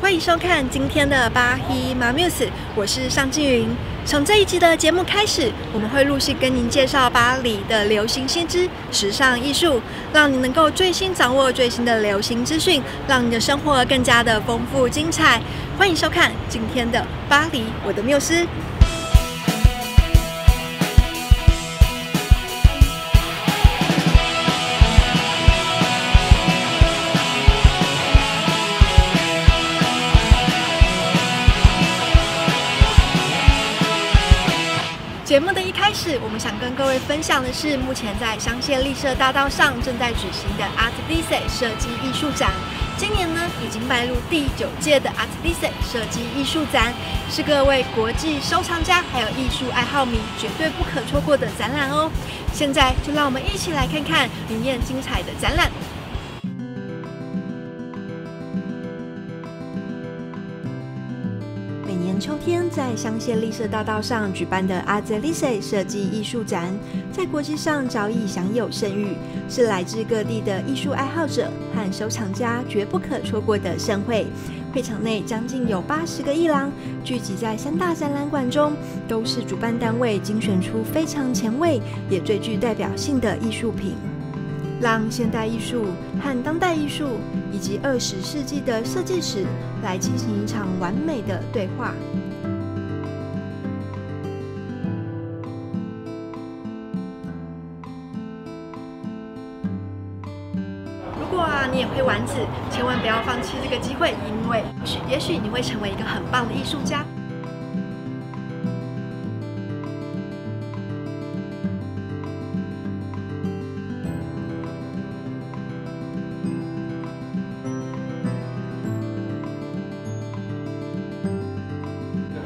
欢迎收看今天的巴希马 Muse，我是尚静云。从这一集的节目开始，我们会陆续跟您介绍巴黎的流行先知、时尚艺术，让你能够最新掌握最新的流行资讯，让你的生活更加的丰富精彩。欢迎收看今天的巴黎，我的缪斯。节目的一开始，我们想跟各位分享的是，目前在香榭丽舍大道上正在举行的 Art Dice 设计艺术展。今年呢，已经迈入第九届的 Art Dice 设计艺术展，是各位国际收藏家还有艺术爱好迷绝对不可错过的展览哦。现在就让我们一起来看看里面精彩的展览。秋天在香榭丽舍大道上举办的阿泽丽舍设计艺术展，在国际上早已享有盛誉，是来自各地的艺术爱好者和收藏家绝不可错过的盛会。会场内将近有八十个艺廊聚集在三大展览馆中，都是主办单位精选出非常前卫也最具代表性的艺术品。让现代艺术和当代艺术以及二十世纪的设计史来进行一场完美的对话。如果啊，你也会玩子，千万不要放弃这个机会，因为许也许你会成为一个很棒的艺术家。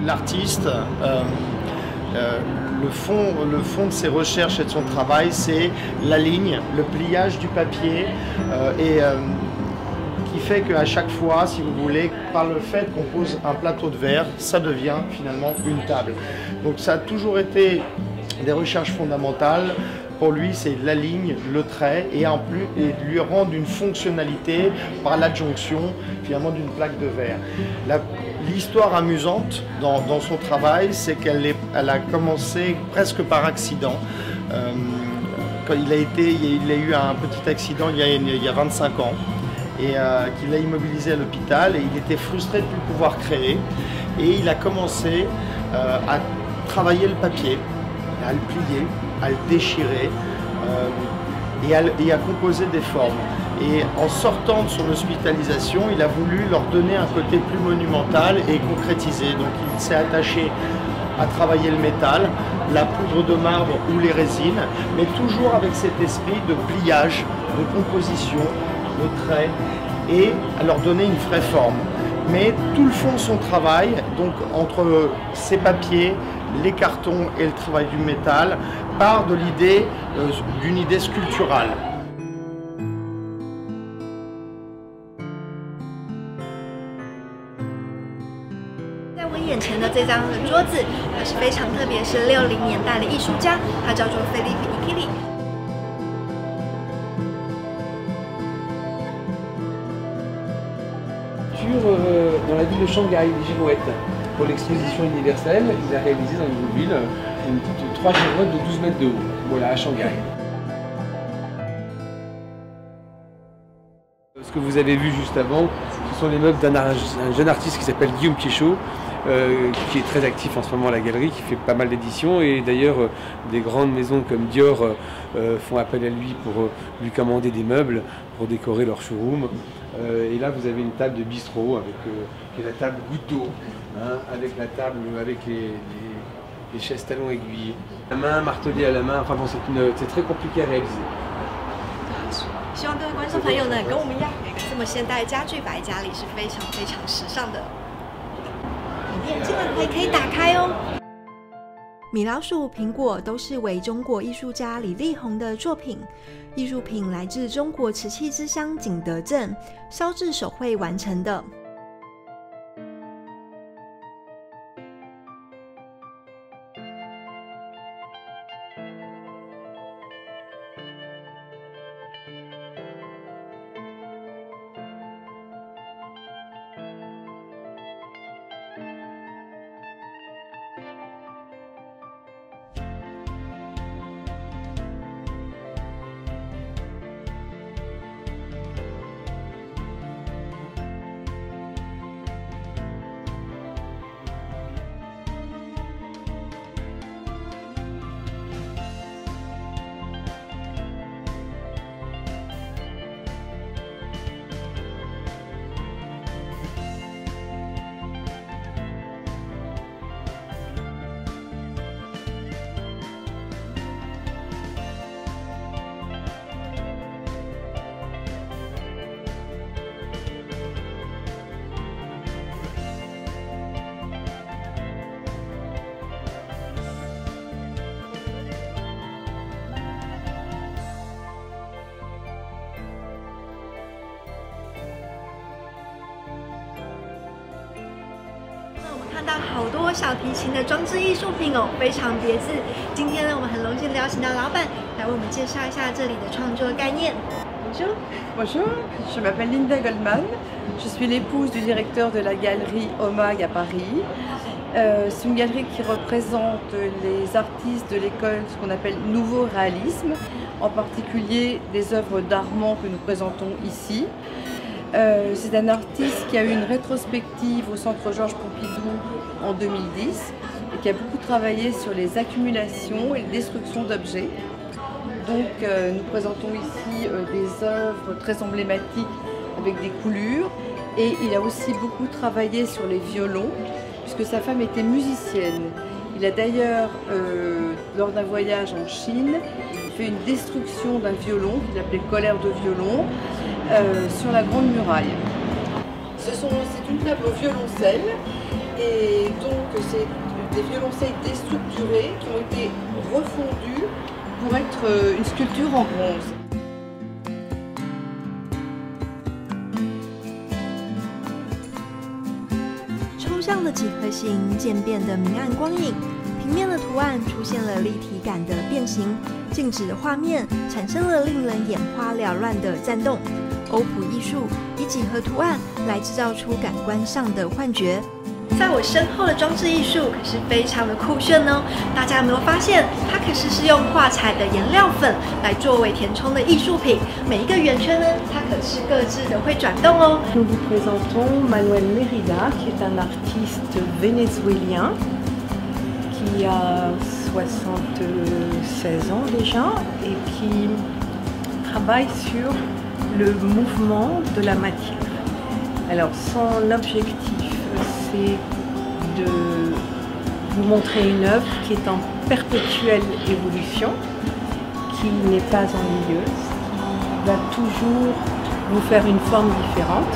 L'artiste, euh, euh, le, fond, le fond de ses recherches et de son travail, c'est la ligne, le pliage du papier, euh, et qui fait qu'à chaque fois, si vous voulez, par le fait qu'on pose un plateau de verre, ça devient finalement une table. Donc ça a toujours été des recherches fondamentales pour lui, c'est la ligne, le trait, et en plus, et lui rendre une fonctionnalité par l'adjonction finalement d'une plaque de verre. L'histoire amusante dans, son travail, c'est qu'elle elle a commencé presque par accident. Euh, il a, eu un petit accident il y a, il y a 25 ans et euh, qu'il a immobilisé à l'hôpital et il était frustré de ne plus pouvoir créer et il a commencé euh, à travailler le papier, à le plier, à le déchirer et, à, composer des formes. Et en sortant de son hospitalisation, il a voulu leur donner un côté plus monumental et concrétisé. Donc il s'est attaché à travailler le métal, la poudre de marbre ou les résines, mais toujours avec cet esprit de pliage, de composition, de trait, et à leur donner une vraie forme. Mais tout le fond de son travail, donc entre ces papiers, les cartons et le travail du métal, part de l'idée euh, d'une idée sculpturale. 这张桌子，它是非常特别，是六零年代的艺术家，他叫做菲利普·伊基利。 Euh, dans la ville de Shanghai, les girouettes. Pour l'exposition universelle, il a réalisé dans une ville une, trois girouettes de 12 mètres de haut. Voilà, à Shanghai. Ce que vous avez vu juste avant, ce sont les meubles d'un jeune artiste qui s'appelle Guillaume Piéchaud, euh, qui est très actif en ce moment à la galerie, qui fait pas mal d'éditions et d'ailleurs euh, des grandes maisons comme Dior euh, font appel à lui pour lui commander des meubles pour décorer leur showroom. et là vous avez une table de bistrot avec qui est la table goutte d'eau, hein, avec la table avec les, les, les, chaises talons aiguillés, la main martelée à la main. Enfin bon c'est très compliqué à réaliser. 希望各位观众朋友呢，跟我们一样，有一个这么现代家具摆在家里是非常非常时尚的。 里面竟然还可以打开哦！米老鼠、苹果都是为中国艺术家李立红的作品。艺术品来自中国瓷器之乡景德镇，烧制手绘完成的。看到好多小提琴的装置艺术品哦，非常别致。今天呢，我们很荣幸邀请到老板来为我们介绍一下这里的创作概念。Bonjour. Bonjour, je m'appelle Linda Goldman. Je suis l'épouse du directeur de la galerie OMAG à Paris. Euh, c'est une galerie qui représente les artistes de l'école, ce qu'on appelle nouveau réalisme, en particulier des œuvres d'Armand que nous présentons ici. Euh, c'est un artiste qui a eu une rétrospective au Centre Georges Pompidou en 2010 et qui a beaucoup travaillé sur les accumulations et les destructions d'objets. Donc euh, nous présentons ici des œuvres très emblématiques avec des coulures et il a aussi beaucoup travaillé sur les violons puisque sa femme était musicienne. Il a d'ailleurs, euh, lors d'un voyage en Chine, fait une destruction d'un violon qu'il appelait colère de violon euh, sur la Grande Muraille. C'est une table au violoncelle et donc c'est des violoncelles déstructurés qui ont été refondus pour être euh, une sculpture en bronze. 上的几何形渐变的明暗光影，平面的图案出现了立体感的变形，静止的画面产生了令人眼花缭乱的颤动。 欧普艺术以几何图案来制造出感官上的幻觉。在我身后的装置艺术可是非常的酷炫哦！大家有没有发现，它可是是用画彩的颜料粉来作为填充的艺术品？每一个圆圈呢，它可是各自的会转动哦。Nous vous présentons Manuel Merida, qui est un artiste vénézuélien qui a 76 ans déjà et qui travaille sur le mouvement de la matière. Alors, son objectif de vous montrer une œuvre qui est en perpétuelle évolution, qui n'est pas ennuyeuse, qui va toujours vous faire une forme différente.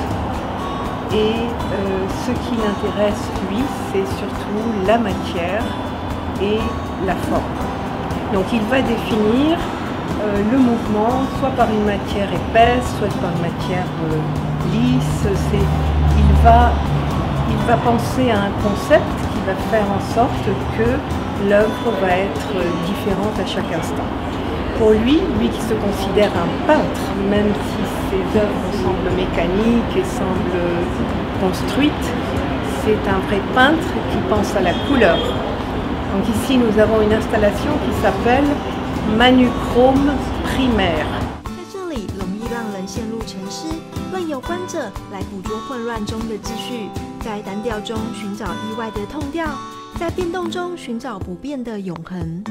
Et euh, ce qui l'intéresse, lui, c'est surtout la matière et la forme. Donc il va définir le mouvement soit par une matière épaisse, soit par une matière euh, lisse. Il va il va penser à un concept qui va faire en sorte que l'œuvre va être différente à chaque instant. Pour lui, lui qui se considère un peintre, même si ses œuvres semblent mécaniques et semblent construites, c'est un vrai peintre qui pense à la couleur. Donc ici, nous avons une installation qui s'appelle Manuchrome Primer，在这里容易让人陷入沉思，让有关者来捕捉混乱中的秩序，在单调中寻找意外的痛调，在变动中寻找不变的永恒。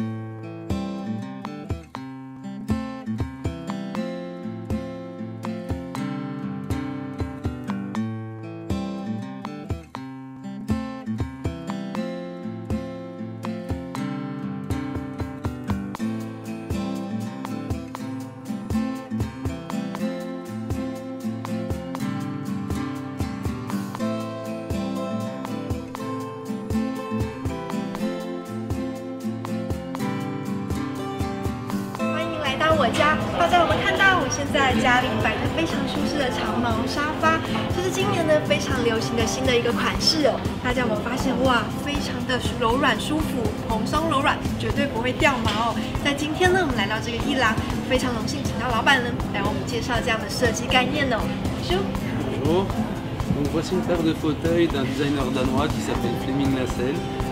家，大家有没有看到？我现在家里摆着非常舒适的长毛沙发，这是今年呢非常流行的新的一个款式哦。大家有没有发现？哇，非常的柔软舒服，蓬松柔软，绝对不会掉毛哦。在今天呢，我们来到这个一廊，非常荣幸请到老板呢来我们介绍这样的设计概念哦。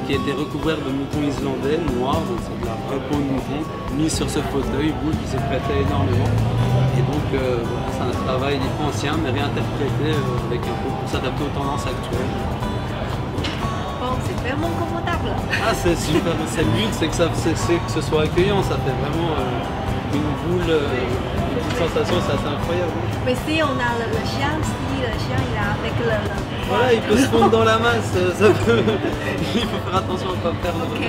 Qui a été recouvert de moutons islandais noirs, donc c'est de la vraie peau de mouton, mis sur ce fauteuil, boule qui s'est prêté énormément. Et donc euh, c'est un travail ancien mais réinterprété euh, avec un peu pour s'adapter aux tendances actuelles. Bon, c'est vraiment confortable. Ah c'est super, c'est le but, c'est que, ça, que ce soit accueillant, ça fait vraiment euh, une boule, une sensation, c'est assez incroyable. Mais si on a le, le chien, si le chien il a avec le, le voilà, il peut se fondre dans la masse, ça peut... il faut faire attention à ne pas perdre. OK。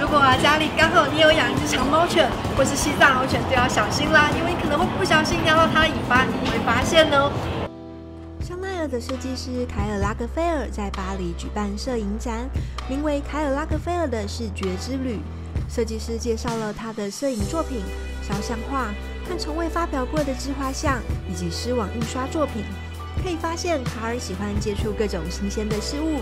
如果啊家里刚好你有养一只长毛犬或是西藏獒犬，就要小心啦，因为可能会不小心咬到它的尾巴，你不会发现哦。香奈儿的设计师凯尔拉格菲尔在巴黎举办摄影展，名为《凯尔拉格菲尔的视觉之旅》。设计师介绍了他的摄影作品、肖像画和从未发表过的自画像以及丝网印刷作品。可以发现卡尔喜欢接触各种新鲜的事物。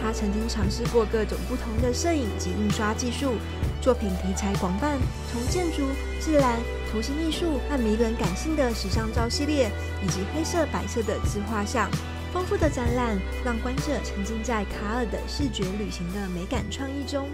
他曾经尝试过各种不同的摄影及印刷技术，作品题材广泛，从建筑、自然、图形艺术和迷人感性的时尚照系列，以及黑色、白色的自画像。丰富的展览让观者沉浸在卡尔的视觉旅行的美感创意中。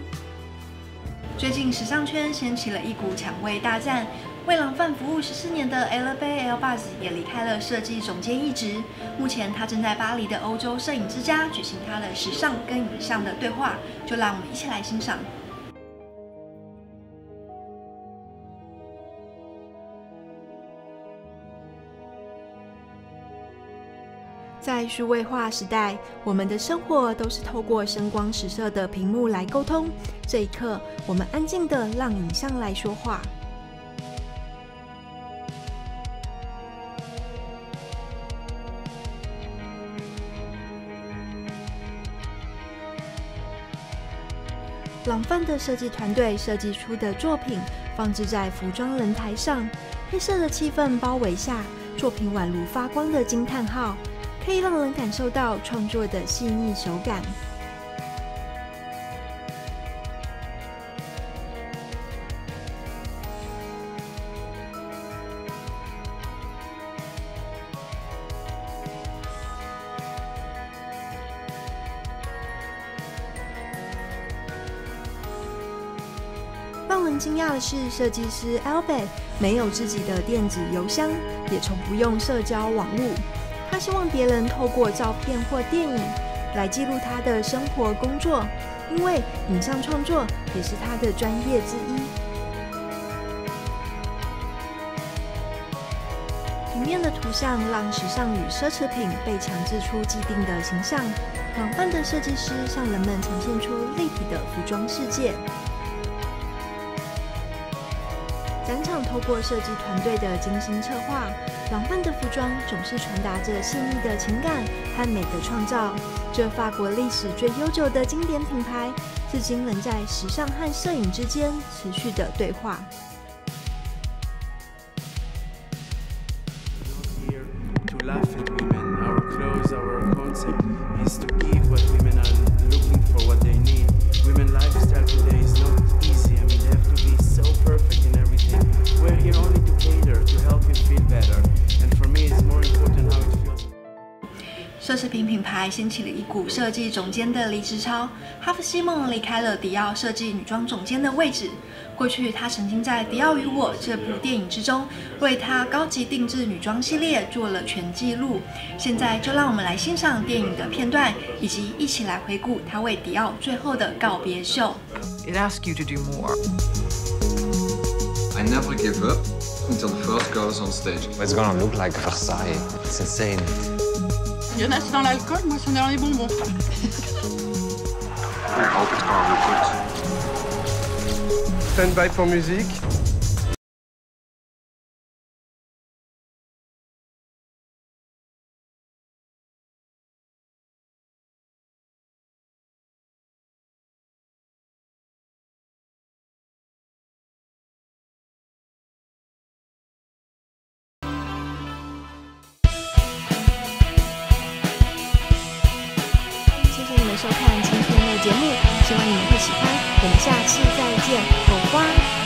最近，时尚圈掀起了一股抢位大战。为朗范服务十四年的 Ella Bay Elbaz 也离开了设计总监一职。目前，他正在巴黎的欧洲摄影之家举行他的时尚跟影像的对话。就让我们一起来欣赏。在数位化时代，我们的生活都是透过声光实色的屏幕来沟通。这一刻，我们安静的让影像来说话。朗范的设计团队设计出的作品放置在服装人台上，黑色的气氛包围下，作品宛如发光的惊叹号。可以让人感受到创作的细腻手感。让人惊讶的是，设计师 Albert 没有自己的电子邮箱，也从不用社交网络。希望别人透过照片或电影来记录他的生活工作，因为影像创作也是他的专业之一。平面的图像让时尚与奢侈品被强制出既定的形象，广泛的设计师向人们呈现出立体的服装世界。展场透过设计团队的精心策划，浪漫的服装总是传达着细腻的情感和美的创造。这法国历史最悠久的经典品牌，至今仍在时尚和摄影之间持续的对话。奢侈品品牌掀起了一股设计总监的离职潮。哈弗西蒙离开了迪奥设计女装总监的位置。过去，他曾经在《迪奥与我》这部电影之中，为他高级定制女装系列做了全记录。现在，就让我们来欣赏电影的片段，以及一起来回顾他为迪奥最后的告别秀。It asks you to do more. I never give up until the first girl is on stage. It's gonna look like Versailles. It's insane. Il y en a c'est dans l'alcool, moi c'est dans les bonbons. Stand by pour musique. 收看今天的节目，希望你们会喜欢。我们下期再见，火花。